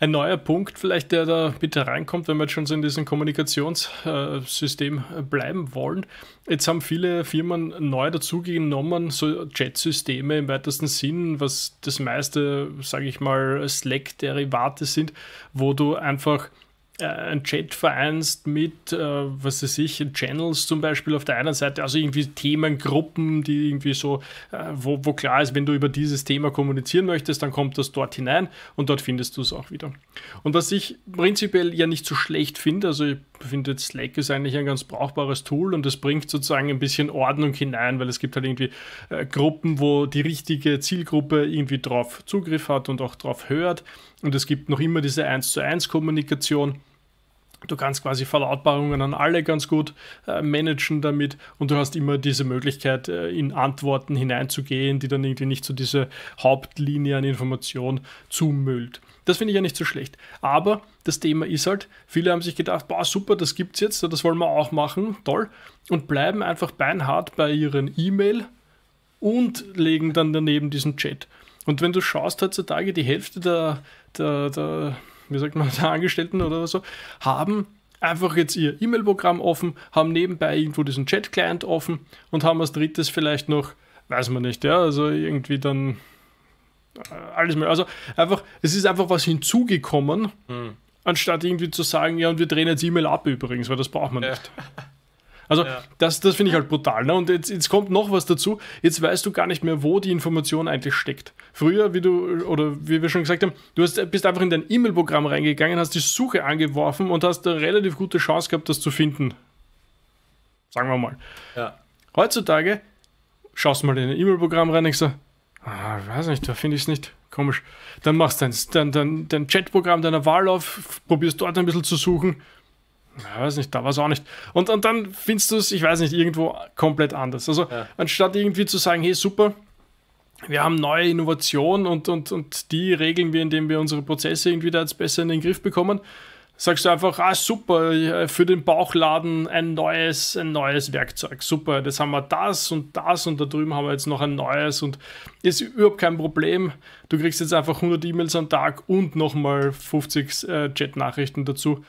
Ein neuer Punkt vielleicht, der da bitte reinkommt, wenn wir jetzt schon so in diesem Kommunikationssystem bleiben wollen. Jetzt haben viele Firmen neu dazugenommen, so Chat-Systeme im weitesten Sinn, was das meiste, sage ich mal, Slack-Derivate sind, wo du einfach äh, ein Chat vereinst mit, äh, was weiß ich, Channels zum Beispiel auf der einen Seite, also irgendwie Themengruppen, die irgendwie so, äh, wo, wo klar ist, wenn du über dieses Thema kommunizieren möchtest, dann kommt das dort hinein und dort findest du es auch wieder. Und was ich prinzipiell ja nicht so schlecht finde, also ich finde Slack ist eigentlich ein ganz brauchbares Tool und es bringt sozusagen ein bisschen Ordnung hinein, weil es gibt halt irgendwie äh, Gruppen, wo die richtige Zielgruppe irgendwie drauf Zugriff hat und auch drauf hört und es gibt noch immer diese 1 zu 1 Kommunikation Du kannst quasi Verlautbarungen an alle ganz gut äh, managen damit und du hast immer diese Möglichkeit, äh, in Antworten hineinzugehen, die dann irgendwie nicht so diese Hauptlinie an Information zumüllt. Das finde ich ja nicht so schlecht. Aber das Thema ist halt, viele haben sich gedacht, boah, super, das gibt's jetzt, das wollen wir auch machen, toll, und bleiben einfach beinhart bei ihren E-Mail und legen dann daneben diesen Chat. Und wenn du schaust heutzutage, die Hälfte der, der, der wie sagt man, der Angestellten oder so, haben einfach jetzt ihr E-Mail-Programm offen, haben nebenbei irgendwo diesen Chat-Client offen und haben als drittes vielleicht noch, weiß man nicht, ja, also irgendwie dann alles mehr. Also einfach, es ist einfach was hinzugekommen, hm. anstatt irgendwie zu sagen, ja, und wir drehen jetzt E-Mail ab übrigens, weil das braucht man nicht. Ja. Also ja. das, das finde ich halt brutal. Ne? Und jetzt, jetzt kommt noch was dazu. Jetzt weißt du gar nicht mehr, wo die Information eigentlich steckt. Früher, wie du, oder wie wir schon gesagt haben, du hast, bist einfach in dein E-Mail-Programm reingegangen, hast die Suche angeworfen und hast eine relativ gute Chance gehabt, das zu finden. Sagen wir mal. Ja. Heutzutage schaust du mal in dein E-Mail-Programm rein und so, ah, weiß nicht, da finde ich es nicht. Komisch. Dann machst du dein, dein, dein, Chatprogramm deiner Wahl auf, probierst dort ein bisschen zu suchen ich weiß nicht, da war es auch nicht. Und, und dann findest du es, ich weiß nicht, irgendwo komplett anders. Also ja. anstatt irgendwie zu sagen, hey, super, wir haben neue Innovationen und, und, und die regeln wir, indem wir unsere Prozesse irgendwie da jetzt besser in den Griff bekommen, sagst du einfach, ah super, für den Bauchladen ein neues, ein neues Werkzeug. Super, das haben wir das und das und da drüben haben wir jetzt noch ein neues und ist überhaupt kein Problem. Du kriegst jetzt einfach 100 E-Mails am Tag und nochmal 50 äh, Chat-Nachrichten dazu